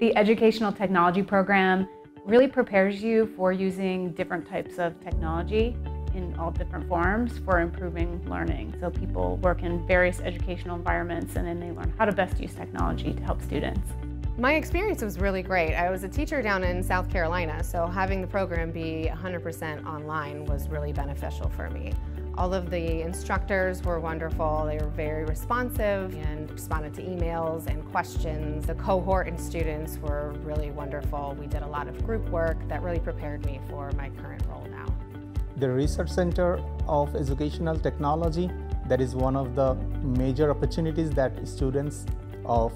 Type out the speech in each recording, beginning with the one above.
The Educational Technology Program really prepares you for using different types of technology in all different forms for improving learning. So people work in various educational environments and then they learn how to best use technology to help students. My experience was really great. I was a teacher down in South Carolina, so having the program be 100% online was really beneficial for me. All of the instructors were wonderful. They were very responsive and responded to emails and questions. The cohort and students were really wonderful. We did a lot of group work that really prepared me for my current role now. The Research Center of Educational Technology, that is one of the major opportunities that students of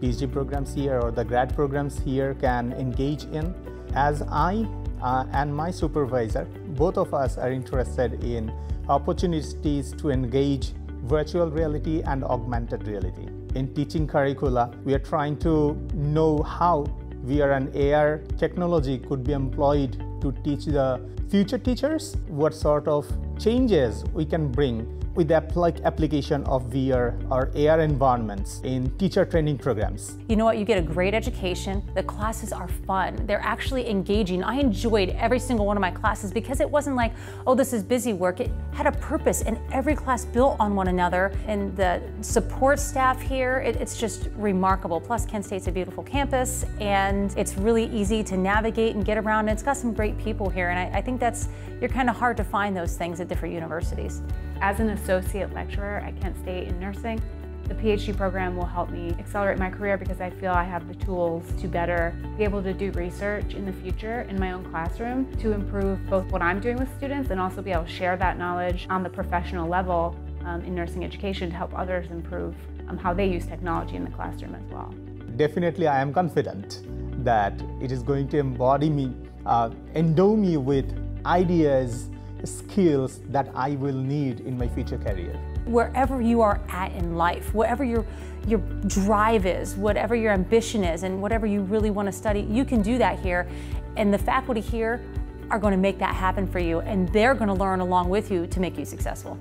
PhD programs here or the grad programs here can engage in. As I uh, and my supervisor, both of us are interested in opportunities to engage virtual reality and augmented reality. In teaching curricula, we are trying to know how VR and AR technology could be employed to teach the future teachers what sort of changes we can bring with the application of VR or AR environments in teacher training programs. You know what? You get a great education. The classes are fun. They're actually engaging. I enjoyed every single one of my classes because it wasn't like, oh, this is busy work. It had a purpose, and every class built on one another. And the support staff here, it, it's just remarkable. Plus, Kent State's a beautiful campus, and it's really easy to navigate and get around. And it's got some great people here, and I, I think that's you're kind of hard to find those things at different universities. As an associate lecturer at Kent State in nursing, the PhD program will help me accelerate my career because I feel I have the tools to better be able to do research in the future in my own classroom to improve both what I'm doing with students and also be able to share that knowledge on the professional level um, in nursing education to help others improve um, how they use technology in the classroom as well. Definitely, I am confident that it is going to embody me, uh, endow me with ideas skills that I will need in my future career. Wherever you are at in life, whatever your your drive is, whatever your ambition is, and whatever you really want to study, you can do that here. And the faculty here are going to make that happen for you, and they're going to learn along with you to make you successful.